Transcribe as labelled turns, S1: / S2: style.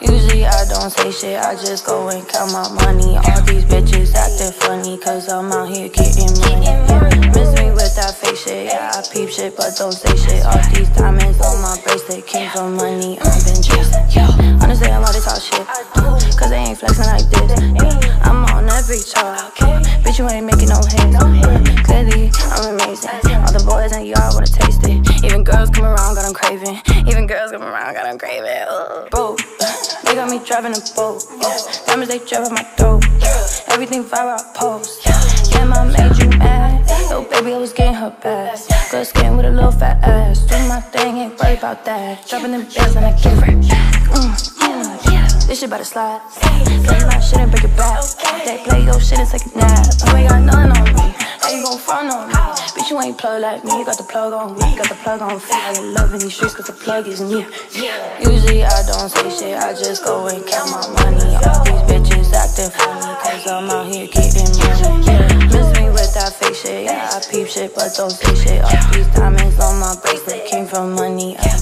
S1: Usually I don't say shit, I just go and count my money. All these bitches acting funny, cause I'm out here getting money. Miss me with that fake shit, yeah, I peep shit, but don't say shit. All these diamonds on my bracelet came from money, I've been chasing. Honestly, I'm all this talk shit, cause they ain't flexing like this. I'm on every big talk, bitch, you ain't making no hands. Clearly, girls come around, got them craving. Ugh. Bro, they got me driving a boat. Diamonds, they driving my throat. Everything viral post. Damn, I made you mad. Oh, baby, I was getting her back. Good skin with a little fat ass. Do my thing, ain't worried about that. Dropping them bills and I give her. Mm, mm. This shit about to slide. Play my shit and break it back. They play your shit and take a nap. You ain't got none on you ain't plug like me. You got the plug on me. Got the plug on feel like you love in these streets, cause the plug is me. Usually I don't say shit, I just go and count my money. All these bitches acting funny, cause I'm out here getting money. Miss me with that fake shit, yeah, I peep shit, but don't say shit. All these diamonds on my bracelet came from money. Been